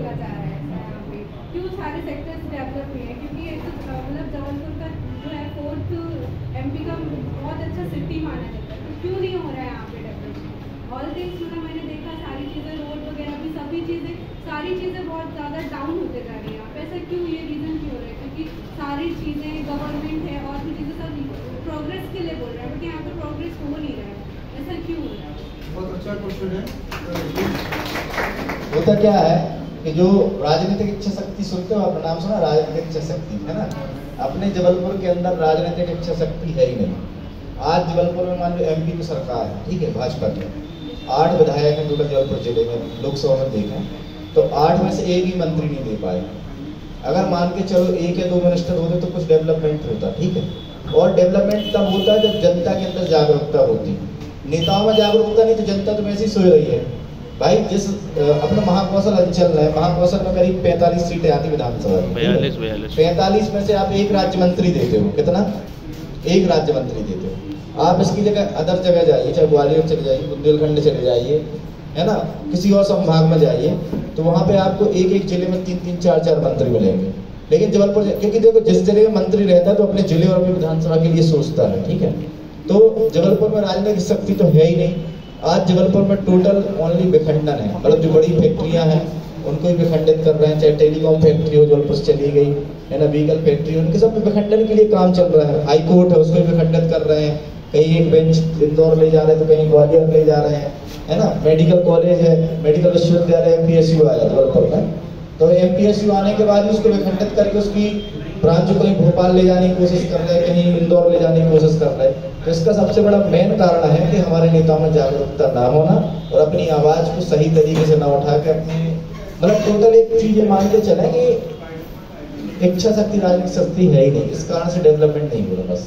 बोला जा रहा है यहाँ पे। क्यों सारे सेक्टर्स डेवलप हुए हैं क्योंकि ये तो मतलब जबलपुर का जो है फोर्थ एमपी का बहुत अच्छा सिटी माना जाता है। तो क्यों नहीं हो रहा है यहाँ पे डेवलपमेंट ऑल थिंग्स मतलब मैंने देखा सारी चीज़ें रोड वगैरह भी सभी चीज़ें सारी चीज़ें बहुत ज़्यादा डाउन होते जा रही है यहाँ पे। ऐसा क्यों ये रीज़न क्यों हो रहा है? क्योंकि सारी चीज़ें गवर्नमेंट है और भी चीज़ें सब प्रोग्रेस के लिए बोल रहा है बट यहाँ पे प्रोग्रेस हो नहीं रहा है। ऐसा क्यों हो रहा है? बहुत अच्छा क्वेश्चन है। होता क्या है? कि जो राजनीतिक इच्छा शक्ति सुनते हो, आपने नाम सुना, राजनीतिक इच्छा शक्ति है ना? अपने जबलपुर के अंदर राजनीतिक इच्छा शक्ति है ही नहीं। आज जबलपुर में मान लो एमपी की सरकार है, ठीक है, भाजपा की। आठ विधायक हैं टोटल जबलपुर ज़िले में, लोकसभा में देखें तो आठ में से एक ही मंत्री नहीं दे पाए। अगर मान के चलो एक या दो मिनिस्टर होते तो कुछ डेवलपमेंट होता, ठीक है? और डेवलपमेंट तब होता है जब जनता के अंदर जागरूकता होती। है नेताओं में जागरूकता नहीं तो जनता तो वैसे ही सोई रही है। भाई जिस अपना महाकौशल अंचल है महाकौशल में करीब पैंतालीस सीटें आती विधानसभा बयालीस बयालीस। पैंतालीस में से आप एक राज्य मंत्री देते हो। कितना? एक राज्य मंत्री देते हो। आप इसकी जगह अदर जगह जाइए चाहे ग्वालियर चले जाइए बुंदेलखंड चले जाइए है ना? किसी और संभाग में जाइए तो वहाँ पे आपको एक एक ज़िले में तीन तीन चार चार मंत्री मिलेंगे। लेकिन जबलपुर क्योंकि देखो जिस ज़िले में मंत्री रहता है तो अपने ज़िले और अपनी विधानसभा के लिए सोचता है ठीक है? तो जबलपुर में राजनीतिक शक्ति तो है ही नहीं। आज जबलपुर में टोटल ओनली विखंडन है। मतलब जो बड़ी फैक्ट्रियाँ हैं, उनको ही विखंडित कर रहे हैं। चाहे टेलीकॉम फैक्ट्री हो, जबलपुर से चली गई, है ना व्हीकल फैक्ट्री उनके सब विखंडन के लिए काम चल रहा है। हाई कोर्ट है उसको भी विखंडित कर रहे हैं। कहीं एक बेंच इंदौर ले जा रहे हैं तो कहीं ग्वालियर ले जा रहे हैं, है ना। मेडिकल कॉलेज है मेडिकल विश्वविद्यालय एम पी एस यू आया जबलपुर में। तो एम पी एस यू आने के बाद उसको विखंडित करके उसकी ब्रांच को कहीं भोपाल ले जाने की कोशिश कर रहे हैं, कहीं इंदौर ले जाने की कोशिश कर रहे हैं। इसका सबसे बड़ा मेन कारण है कि हमारे नेताओं में जागरूकता ना होना और अपनी आवाज़ को सही तरीके से ना उठा के अपने मतलब टोटल एक चीज़ ये मान के चले कि इच्छा शक्ति राजनीतिक शक्ति है ही नहीं, इस कारण से डेवलपमेंट नहीं हो रहा बस।